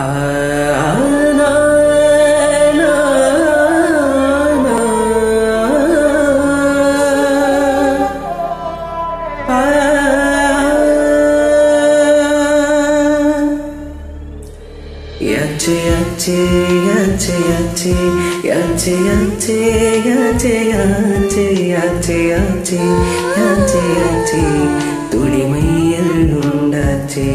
ياتي ياتي ياتي ياتي ياتي ياتي ياتي ياتي ياتي ياتي ياتي ياتي തുളിമയിൽ ഉണ്ടാറ്റേ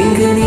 இங்கு நீ